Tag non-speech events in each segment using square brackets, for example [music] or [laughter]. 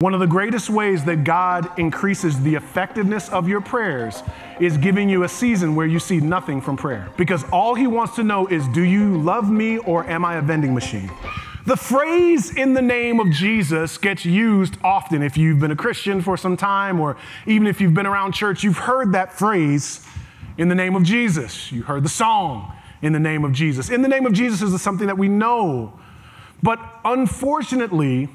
One of the greatest ways that God increases the effectiveness of your prayers is giving you a season where you see nothing from prayer. Because all He wants to know is do you love me or am I a vending machine? The phrase in the name of Jesus gets used often. If you've been a Christian for some time, or even if you've been around church, you've heard that phrase in the name of Jesus. You heard the song in the name of Jesus. In the name of Jesus is something that we know. But unfortunately,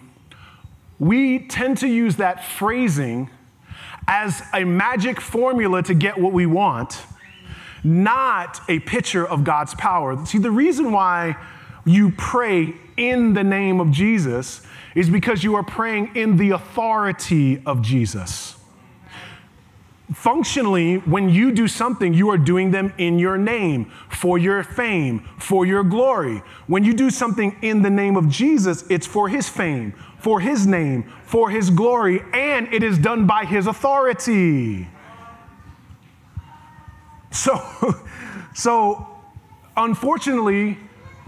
we tend to use that phrasing as a magic formula to get what we want, not a picture of God's power. See, the reason why you pray in the name of Jesus is because you are praying in the authority of Jesus. Functionally, when you do something, you are doing them in your name, for your fame, for your glory. When you do something in the name of Jesus, it's for his fame, for his name, for his glory, and it is done by his authority. So, [laughs] so unfortunately,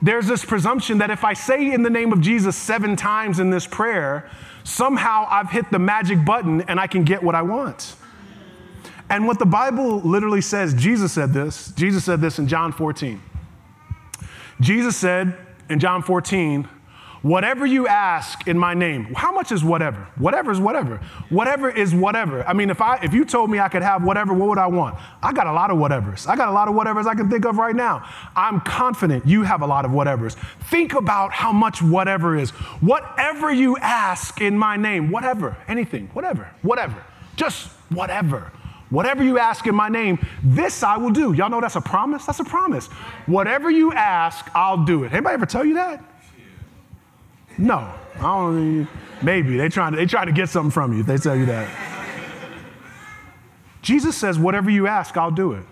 there's this presumption that if I say in the name of Jesus seven times in this prayer, somehow I've hit the magic button and I can get what I want. And what the Bible literally says, Jesus said this. Jesus said this in John 14. Jesus said in John 14, Whatever you ask in my name, how much is whatever? Whatever is whatever. Whatever is whatever. I mean, if I if you told me I could have whatever, what would I want? I got a lot of whatevers. I got a lot of whatevers I can think of right now. I'm confident you have a lot of whatevers. Think about how much whatever is. Whatever you ask in my name, whatever, anything, whatever, whatever. Just whatever. Whatever you ask in my name, this I will do. Y'all know that's a promise? That's a promise. Whatever you ask, I'll do it. Anybody ever tell you that? No, I don't. Maybe they trying to they try to get something from you. If they tell you that. Jesus says, "Whatever you ask, I'll do it."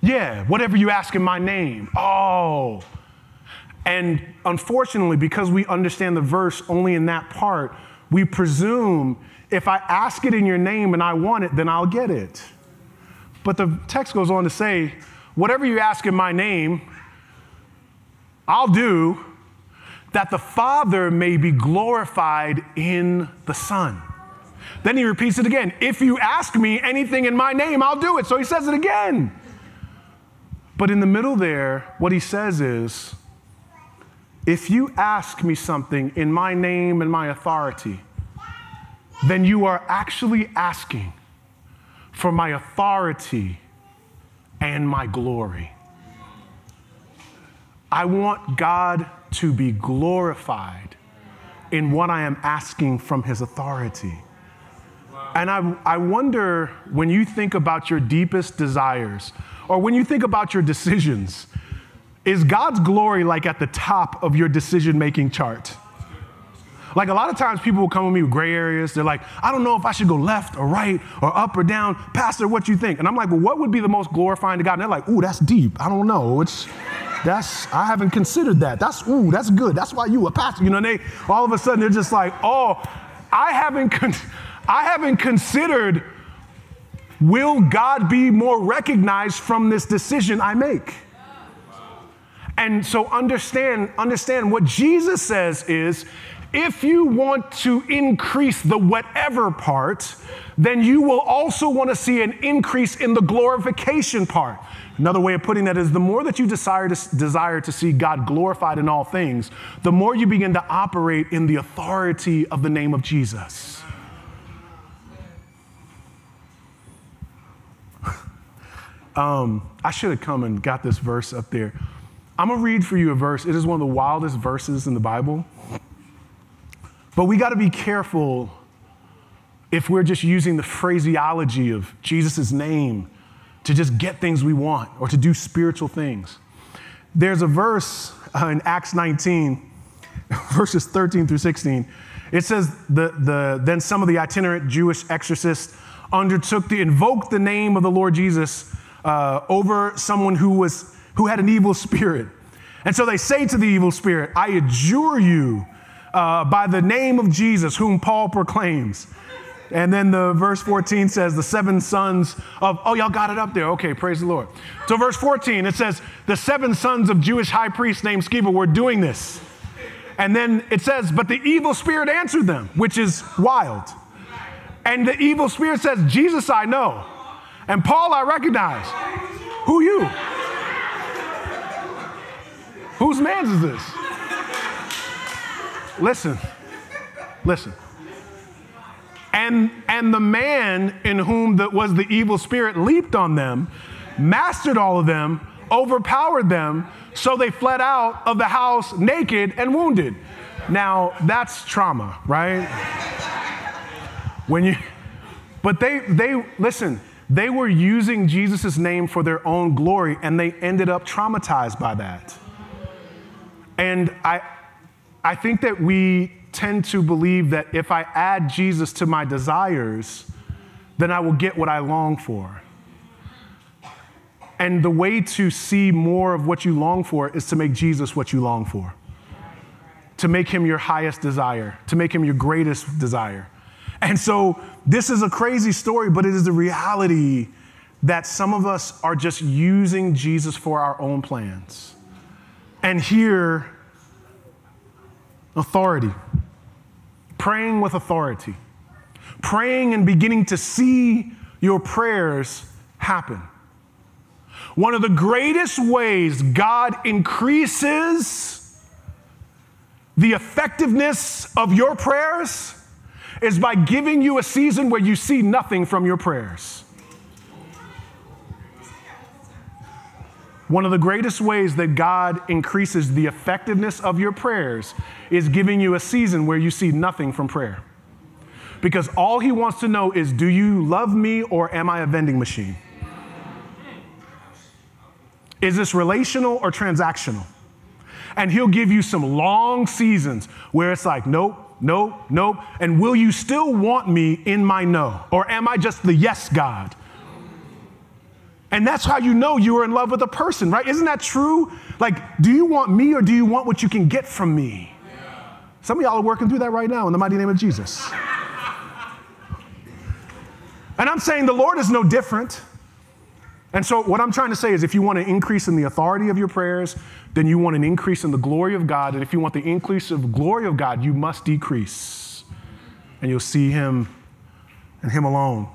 Yeah, whatever you ask in my name. Oh. And unfortunately, because we understand the verse only in that part, we presume if I ask it in your name and I want it, then I'll get it. But the text goes on to say, whatever you ask in my name, I'll do, that the Father may be glorified in the Son. Then he repeats it again. If you ask me anything in my name, I'll do it. So he says it again. But in the middle there, what he says is, if you ask me something in my name and my authority, then you are actually asking for my authority and my glory. I want God to be glorified in what I am asking from His authority. And I, I wonder when you think about your deepest desires, or when you think about your decisions, is God's glory like at the top of your decision making chart? Like a lot of times people will come with me with gray areas. They're like, I don't know if I should go left or right or up or down. Pastor, what you think? And I'm like, well, what would be the most glorifying to God? And they're like, ooh, that's deep. I don't know. It's that's, I haven't considered that. That's, ooh, that's good. That's why you a pastor. You know, and they, all of a sudden they're just like, oh, I haven't, con- I haven't considered will God be more recognized from this decision I make? And so understand, understand what Jesus says is if you want to increase the whatever part, then you will also want to see an increase in the glorification part. Another way of putting that is the more that you desire to, desire to see God glorified in all things, the more you begin to operate in the authority of the name of Jesus. [laughs] um, I should have come and got this verse up there. I'm going to read for you a verse. It is one of the wildest verses in the Bible. But we got to be careful if we're just using the phraseology of Jesus' name to just get things we want or to do spiritual things. There's a verse uh, in Acts 19, [laughs] verses 13 through 16. It says, the, the, Then some of the itinerant Jewish exorcists undertook to invoke the name of the Lord Jesus uh, over someone who, was, who had an evil spirit. And so they say to the evil spirit, I adjure you uh, by the name of Jesus, whom Paul proclaims. And then the verse 14 says, the seven sons of, oh, y'all got it up there. Okay, praise the Lord. So, verse 14, it says, the seven sons of Jewish high priest named Sceva were doing this. And then it says, But the evil spirit answered them, which is wild. And the evil spirit says, Jesus I know, and Paul I recognize. Who you? Whose man's is this? Listen, listen. And, and the man in whom the, was the evil spirit leaped on them, mastered all of them, overpowered them, so they fled out of the house naked and wounded. Now, that's trauma, right? When you, but they, they, listen, they were using Jesus' name for their own glory and they ended up traumatized by that. And I, I think that we tend to believe that if I add Jesus to my desires, then I will get what I long for. And the way to see more of what you long for is to make Jesus what you long for, to make him your highest desire, to make him your greatest desire. And so this is a crazy story, but it is the reality that some of us are just using Jesus for our own plans. And here, authority, praying with authority, praying and beginning to see your prayers happen. One of the greatest ways God increases the effectiveness of your prayers is by giving you a season where you see nothing from your prayers. One of the greatest ways that God increases the effectiveness of your prayers is giving you a season where you see nothing from prayer. Because all He wants to know is do you love me or am I a vending machine? Is this relational or transactional? And He'll give you some long seasons where it's like, nope, nope, nope. And will you still want me in my no? Or am I just the yes God? And that's how you know you are in love with a person, right? Isn't that true? Like, do you want me or do you want what you can get from me? Some of y'all are working through that right now in the mighty name of Jesus. And I'm saying the Lord is no different. And so, what I'm trying to say is if you want an increase in the authority of your prayers, then you want an increase in the glory of God. And if you want the increase of glory of God, you must decrease. And you'll see Him and Him alone.